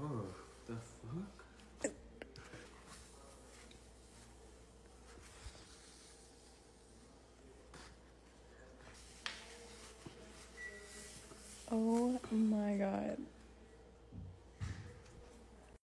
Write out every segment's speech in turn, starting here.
Oh, the fuck? Oh my god.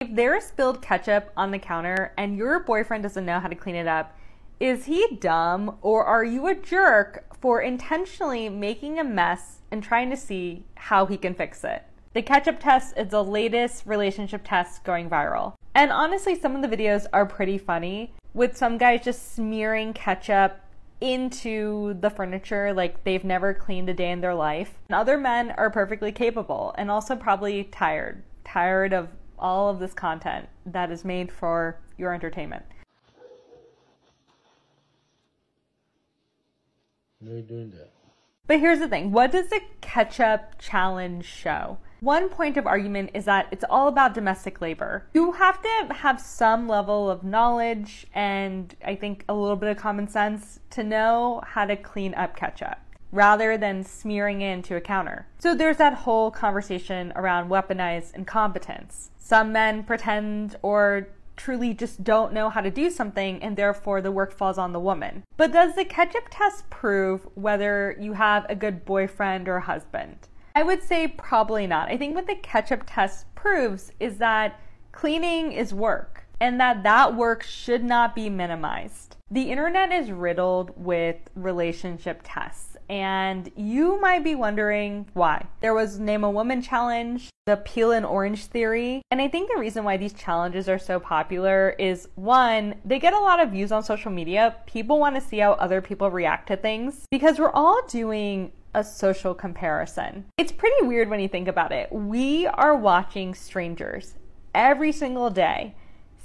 If there's spilled ketchup on the counter and your boyfriend doesn't know how to clean it up, is he dumb or are you a jerk for intentionally making a mess and trying to see how he can fix it? The ketchup test is the latest relationship test going viral. And honestly, some of the videos are pretty funny, with some guys just smearing ketchup into the furniture like they've never cleaned a day in their life. And other men are perfectly capable and also probably tired, tired of all of this content that is made for your entertainment. Doing that? But here's the thing what does the ketchup challenge show? One point of argument is that it's all about domestic labor. You have to have some level of knowledge and I think a little bit of common sense to know how to clean up ketchup rather than smearing it into a counter. So there's that whole conversation around weaponized incompetence. Some men pretend or truly just don't know how to do something and therefore the work falls on the woman. But does the ketchup test prove whether you have a good boyfriend or husband? I would say probably not. I think what the ketchup test proves is that cleaning is work and that that work should not be minimized. The internet is riddled with relationship tests and you might be wondering why. There was Name a Woman challenge, the peel and orange theory, and I think the reason why these challenges are so popular is one, they get a lot of views on social media. People want to see how other people react to things because we're all doing a social comparison. It's pretty weird when you think about it. We are watching strangers every single day,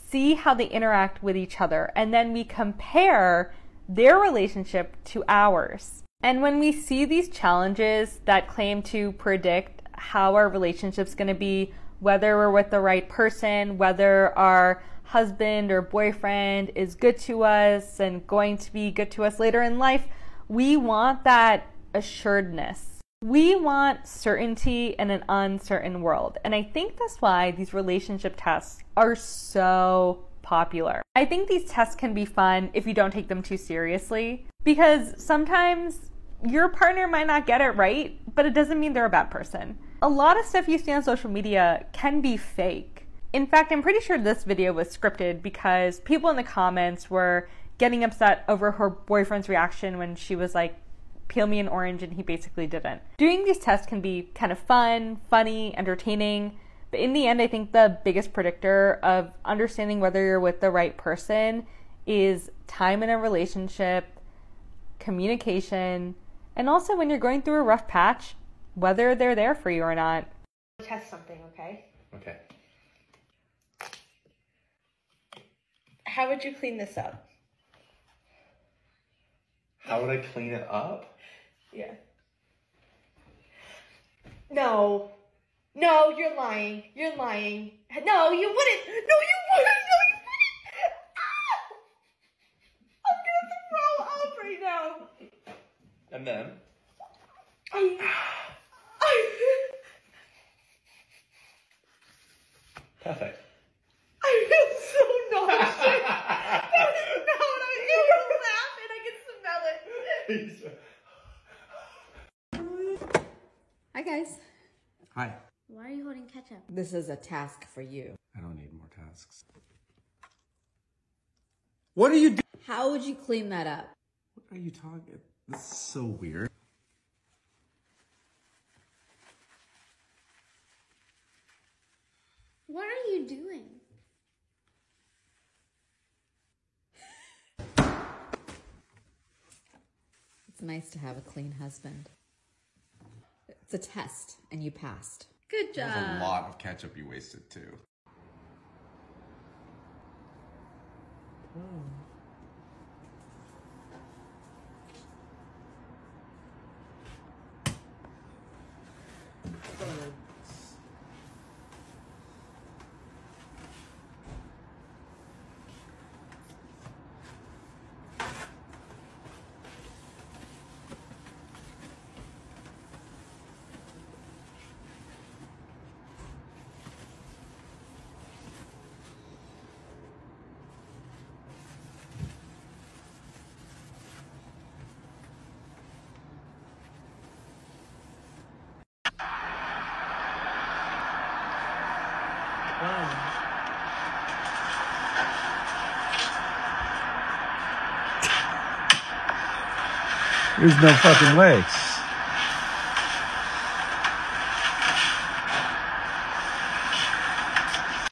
see how they interact with each other, and then we compare their relationship to ours. And when we see these challenges that claim to predict how our relationship's going to be, whether we're with the right person, whether our husband or boyfriend is good to us and going to be good to us later in life, we want that assuredness. We want certainty in an uncertain world. And I think that's why these relationship tests are so popular. I think these tests can be fun if you don't take them too seriously because sometimes your partner might not get it right, but it doesn't mean they're a bad person. A lot of stuff you see on social media can be fake. In fact, I'm pretty sure this video was scripted because people in the comments were getting upset over her boyfriend's reaction when she was like, peel me an orange, and he basically didn't. Doing these tests can be kind of fun, funny, entertaining, but in the end, I think the biggest predictor of understanding whether you're with the right person is time in a relationship, communication, and also when you're going through a rough patch, whether they're there for you or not. Test something, okay? Okay. How would you clean this up? How would I clean it up? Yeah. No. No, you're lying. You're lying. No, you wouldn't. No, you wouldn't. No, you wouldn't. Ah! I'm gonna throw up right now. And then? I, I, Perfect. I feel so nauseous. that is not what I you were laughing. I can smell it. Hi, guys. Hi. Why are you holding ketchup? This is a task for you. I don't need more tasks. What are you doing? How would you clean that up? What are you talking? This is so weird. What are you doing? It's nice to have a clean husband. It's a test, and you passed. Good job. There's a lot of ketchup you wasted too. There's no fucking way.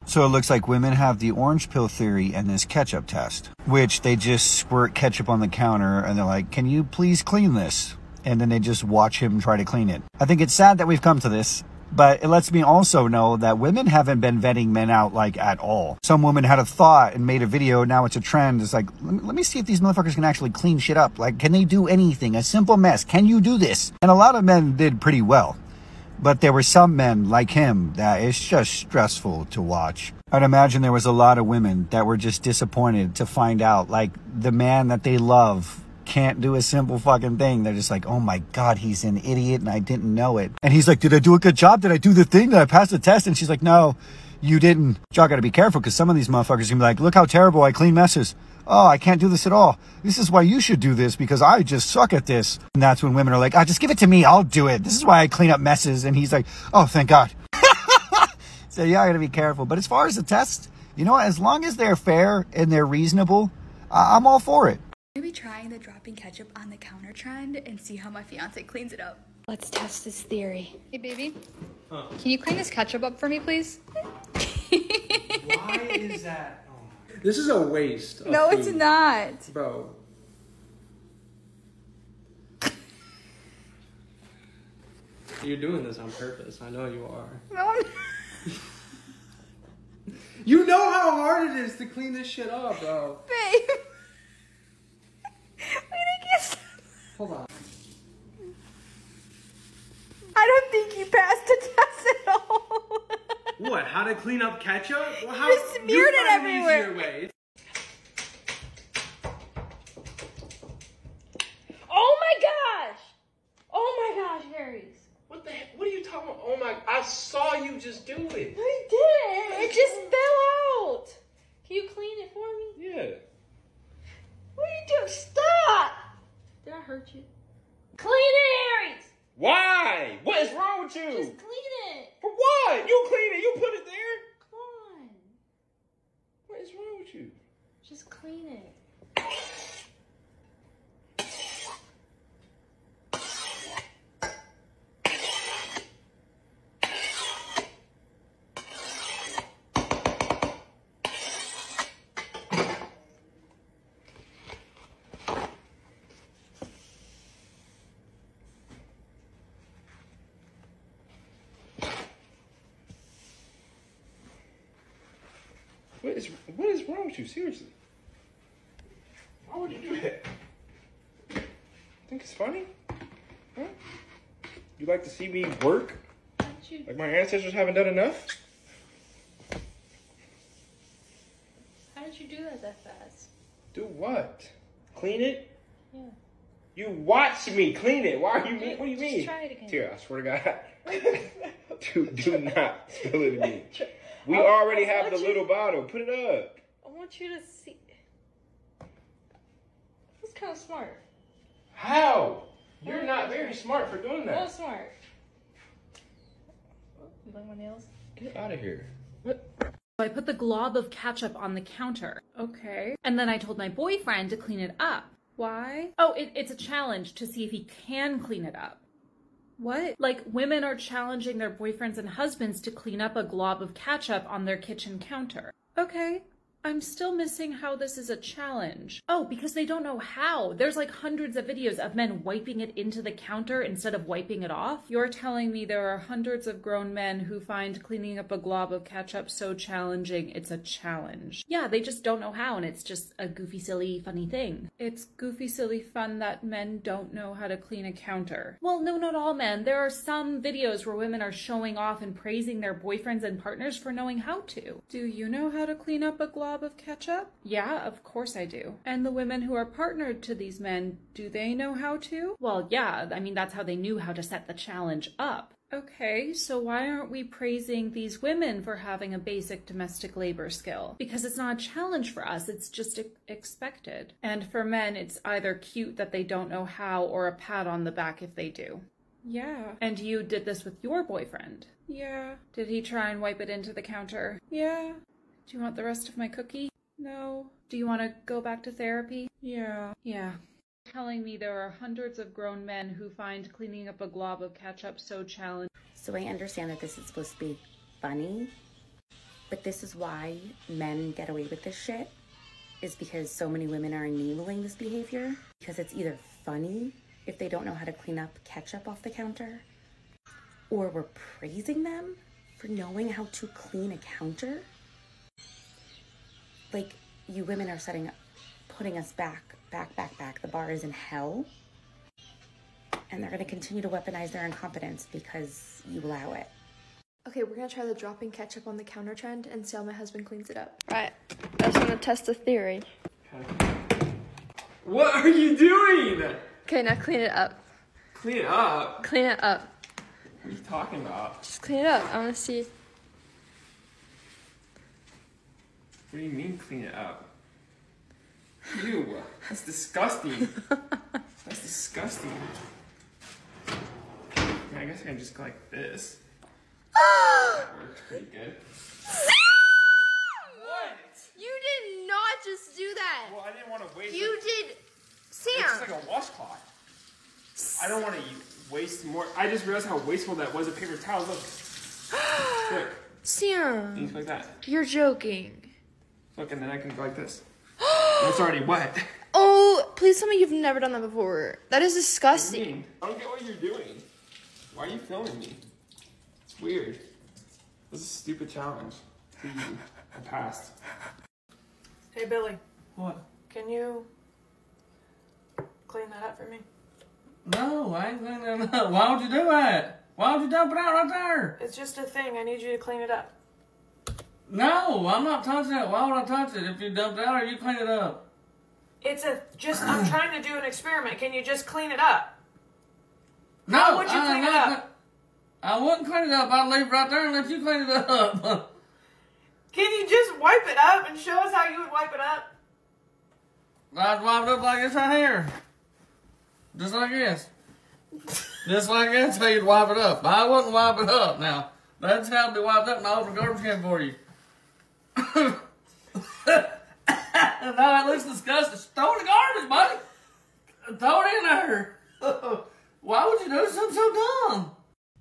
So it looks like women have the orange pill theory and this ketchup test, which they just squirt ketchup on the counter and they're like, Can you please clean this? And then they just watch him try to clean it. I think it's sad that we've come to this, but it lets me also know that women haven't been vetting men out like at all. Some woman had a thought and made a video, now it's a trend. It's like, let me, see if these motherfuckers can actually clean shit up. Like, can they do anything? A simple mess. Can you do this? And a lot of men did pretty well. But there were some men like him that it's just stressful to watch. I'd imagine there was a lot of women that were just disappointed to find out like the man that they love can't do a simple fucking thing. They're just like, oh my God, he's an idiot and I didn't know it. And he's like, did I do a good job? Did I do the thing? Did I pass the test? And she's like, no, you didn't. Y'all gotta be careful because some of these motherfuckers can be like, look how terrible I clean messes. Oh, I can't do this at all. This is why you should do this because I just suck at this. And that's when women are like, ah, just give it to me. I'll do it. This is why I clean up messes. And he's like, oh, thank God. so yeah, I gotta be careful. But as far as the test, you know, as long as they're fair and they're reasonable, I- I'm all for it. Maybe trying the dropping ketchup on the counter trend and see how my fiance cleans it up. Let's test this theory. Hey, baby. Can you clean this ketchup up for me, please? Why is that? Oh this is a waste. Of No, it's not. Bro. You're doing this on purpose. I know you are. No, I'm You know how hard it is to clean this shit up, bro. babe. Wait, I can't stop. Hold on. I don't think you passed the test at all. What? How to clean up ketchup? Well, how, You smeared it find everywhere. easier way. Oh my gosh! Oh my gosh, Harry's. What the heck? What are you talking about? Oh my! I saw you just do it. I didn't. It just fell out. Can you clean it for me? Yeah. What are you doing? Stop! Did I hurt you? Clean it, Harry's. Why? What is wrong with you? Just clean it. For what? You clean it. You put it there. Come on. What is wrong with you? Just clean it. What is what is wrong with you? Seriously. Why would you do that? Think it's funny? Huh? You like to see me work? you- Like my ancestors haven't done enough? How did you do that that fast? Do what? Clean it? Yeah. You watch me clean it. Why are you mean? What do you Just mean? try it again. Here, I swear to God. do, do not spill it again. We I- already I have the you- little bottle. Put it up. I want you to see. That's kind of smart. How? You're not very smart for doing That that. was smart. Oh, you like my nails? Get out of here. so I put the glob of ketchup on the counter. Okay. And then I told my boyfriend to clean it up. Why? Oh, it, it's a challenge to see if he can clean it up. What? Like women are challenging their boyfriends and husbands to clean up a glob of ketchup on their kitchen counter. Okay. I'm still missing how this is a challenge. Oh, because they don't know how. There's like hundreds of videos of men wiping it into the counter instead of wiping it off. You're telling me there are hundreds of grown men who find cleaning up a glob of ketchup so challenging it's a challenge. Yeah, they just don't know how and it's just a goofy, silly, funny thing. It's goofy, silly fun that men don't know how to clean a counter. Well, no, not all men. There are some videos where women are showing off and praising their boyfriends and partners for knowing how to. Do you know how to clean up a glob of ketchup? Yeah, of course I do. And the women who are partnered to these men, do they know how to? Well, yeah, I mean, that's how they knew how to set the challenge up. Okay, so why aren't we praising these women for having a basic domestic labor skill? Because it's not a challenge for us, it's just expected. And for men, it's either cute that they don't know how or a pat on the back if they do. Yeah. And you did this with your boyfriend? Yeah. Did he try and wipe it into the counter? Yeah. Do you want the rest of my cookie? No. Do you want to go back to therapy? Yeah. Yeah. Telling me there are hundreds of grown men who find cleaning up a glob of ketchup so challenging. So I understand that this is supposed to be funny, but this is why men get away with this shit. Is because so many women are enabling this behavior. Because it's either funny if they don't know how to clean up ketchup off the counter, or we're praising them for knowing how to clean a counter. Like, you women are setting up, putting us back, back, back, back. The bar is in hell. And they're going to continue to weaponize their incompetence because you allow it. Okay, we're gonna try the dropping ketchup on the counter trend and see how my husband cleans it up. Right. I just want to test the theory. What are you doing? Okay, now clean it up. Clean it up. Clean it up. What are you talking about? Just clean it up. I want to see. What do you mean clean it up? Ew, that's disgusting. that's disgusting. I, guess I can just go like this. that works pretty good. What? You did not just do that. Well, I didn't want to waste. You it. did, It's just like a washcloth. I don't want to waste more. I just realized how wasteful that was of paper towel. Look. Look. Sam, Things like that. you're joking. Look, and then I can go like this. And it's already wet. Oh, please tell me you've never done that before. That is What do you disgusting. mean? I don't get what you're doing. Why are you filming me? It's weird. This is a stupid challenge. To you. I passed. Hey, Billy, What? can you clean that up for me? No, I ain't cleaning it up. Why would you do that? Why would you dump it out right there? It's just a thing. I need you to clean it up. No, I'm not touching it. Why would I touch it? If you dumped it out or you clean it up? It's a just. I'm trying to do an experiment. Can you just clean it up? No, How would you I- clean it I- up? I wouldn't clean it up. I'd leave it right there and let you clean it up. Can you just wipe it up and show us how you would wipe it up? I'd wipe it up like this right here. Just like this. Just like this, how you'd wipe it up. I wouldn't wipe it up now. That's how it'd be wiped up and I open the garbage can for you. Now it looks disgusting. Throw it in the garbage, buddy. Throw it in there. Why would you do something so dumb?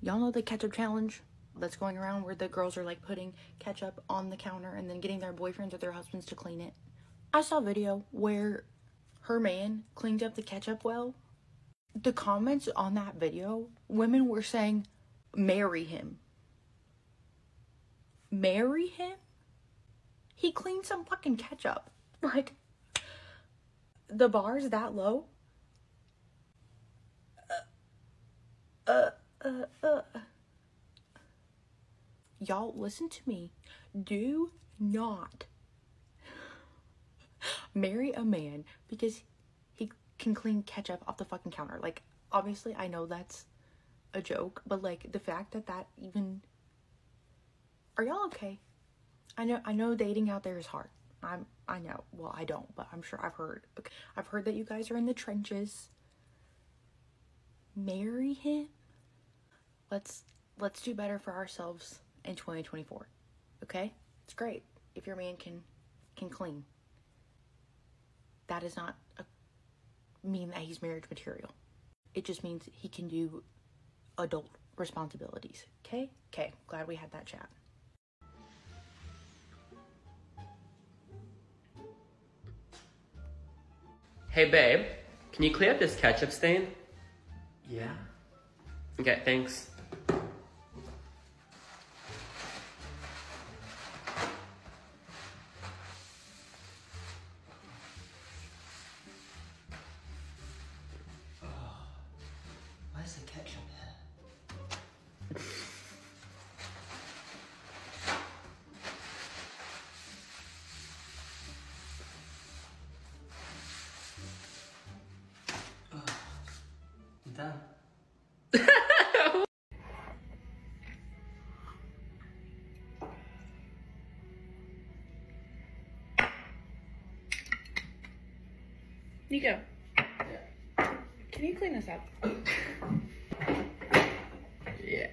Y'all know the ketchup challenge that's going around where the girls are like putting ketchup on the counter and then getting their boyfriends or their husbands to clean it. I saw a video where her man cleaned up the ketchup well. The comments on that video, women were saying, marry him. Marry him? He cleaned some fucking ketchup. Like, the bar's that low? Uh, uh, uh. Y'all, listen to me. Do not marry a man because he can clean ketchup off the fucking counter. Like, obviously, I know that's a joke, but like the fact that that even. Are y'all okay? I know, I know, dating out there is hard. I'm, I know. Well, I don't, but I'm sure I've heard. Okay, I've heard that you guys are in the trenches. Marry him. Let's let's do better for ourselves in 2024. Okay? It's great if your man can can clean. That does not uh, mean that he's marriage material. It just means he can do adult responsibilities. Okay? Okay. Glad we had that chat. Hey babe, can you clean up this ketchup stain? Yeah. Okay, thanks. Nico, can you clean this up? Yeah.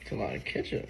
It's a lot of ketchup.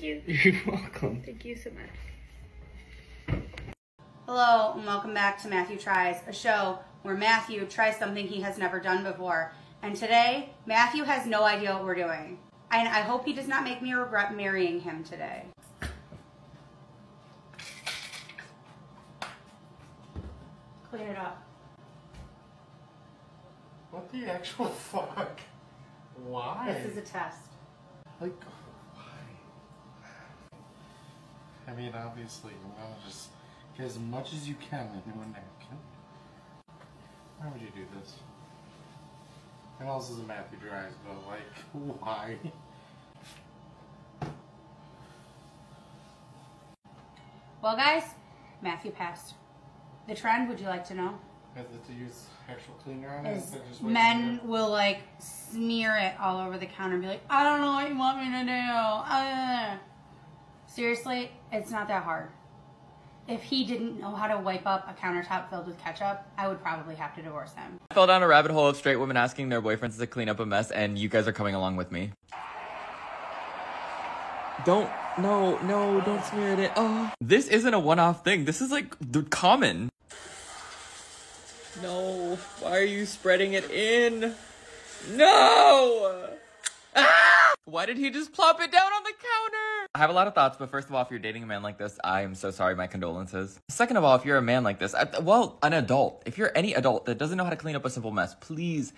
Thank you. You're welcome. Thank you so much. Hello, and welcome back to Matthew Tries, a show where Matthew tries something he has never done before. And today, Matthew has no idea what we're doing. And I hope he does not make me regret marrying him today. Clean it up. What the actual fuck? Why? This is a test. Like, I mean, obviously, you want to just get as much as you can into a napkin. Why would you do this? And also, is a Matthew Tries, but like, why? Well, guys, Matthew passed. The trend, would you like to know? Is it to use actual cleaner on it? is instead just men will like smear it all over the counter and be like, I don't know what you want me to do. Uh. Seriously, it's not that hard. If he didn't know how to wipe up a countertop filled with ketchup, I would probably have to divorce him. I fell down a rabbit hole of straight women asking their boyfriends to clean up a mess, and you guys are coming along with me. Don't, no, no, don't smear it in. Oh. This isn't a one-off thing. This is like the common. No, why are you spreading it in? No! Ah! Why did he just plop it down on the counter? I have a lot of thoughts, but first of all, if you're dating a man like this, I am so sorry. My condolences. Second of all, if you're a man like this, I, well, an adult, if you're any adult that doesn't know how to clean up a simple mess, please,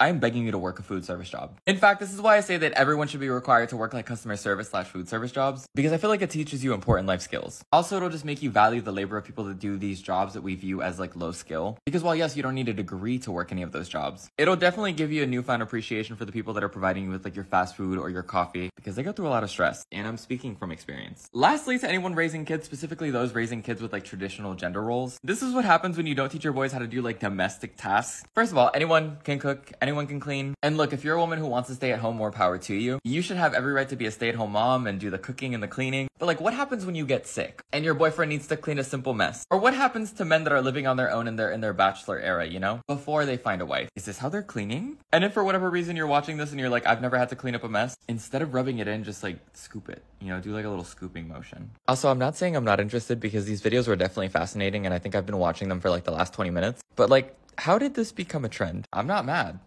I'm begging you to work a food service job. In fact, this is why I say that everyone should be required to work like customer service slash food service jobs, because I feel like it teaches you important life skills. Also, it'll just make you value the labor of people that do these jobs that we view as like low skill. Because while yes, you don't need a degree to work any of those jobs, it'll definitely give you a newfound appreciation for the people that are providing you with like your fast food or your coffee, because they go through a lot of stress. And I'm speaking from experience. Lastly, to anyone raising kids, specifically those raising kids with like traditional gender roles, this is what happens when you don't teach your boys how to do like domestic tasks. First of all, anyone can cook, anyone can clean. And look, if you're a woman who wants to stay at home, more power to you. You should have every right to be a stay at home mom and do the cooking and the cleaning. But like, what happens when you get sick and your boyfriend needs to clean a simple mess? Or what happens to men that are living on their own in their in their bachelor era, you know, before they find a wife? Is this how they're cleaning? And if for whatever reason you're watching this and you're like, I've never had to clean up a mess, instead of rubbing it in, just like scoop it. You know, do like a little scooping motion. Also, I'm not saying I'm not interested because these videos were definitely fascinating and I think I've been watching them for like the last 20 minutes. But like, how did this become a trend? I'm not mad.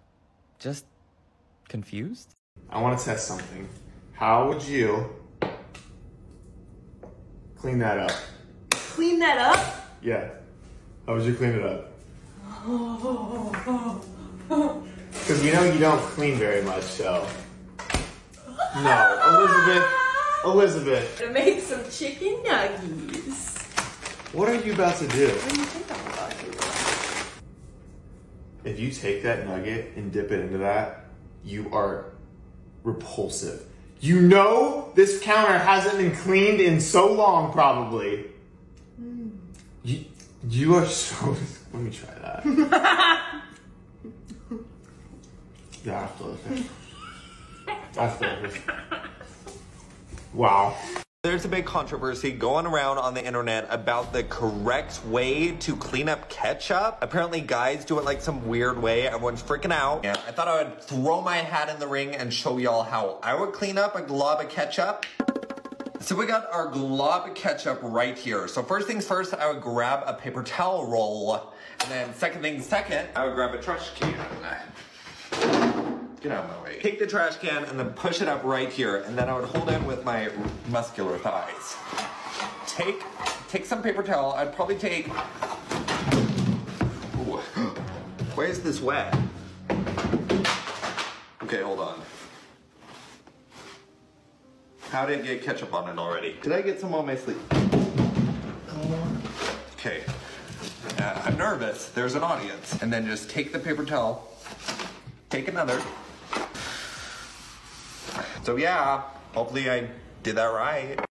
Just confused? I want to test something. How would you clean that up? Clean that up? Yeah. How would you clean it up? Because we know you don't clean very much, so. No, Elizabeth. Elizabeth, To make some chicken nuggies. what are you about to do? What do you think I'm about to do? If you take that nugget and dip it into that, you are repulsive. You know this counter hasn't been cleaned in so long, probably. Hmm. You, you are so. Let me try that. yeah, I feel it. I feel it. Wow. There's a big controversy going around on the internet about the correct way to clean up ketchup. Apparently, guys do it like some weird way. Everyone's freaking out. And I thought I would throw my hat in the ring and show y'all how I would clean up a glob of ketchup. So we got our glob of ketchup right here. So first things first, I would grab a paper towel roll. And then second things second, I would grab a trash can. Get out of my way. Take the trash can and then push it up right here. And then I would hold it with my muscular thighs. Take, take some paper towel. I'd probably take, Ooh. why is this wet? Okay, hold on. How did I get ketchup on it already? Did I get some on my sleeve? Okay. Uh, I'm nervous. There's an audience. And then just take the paper towel, take another. So yeah, hopefully I Did that right.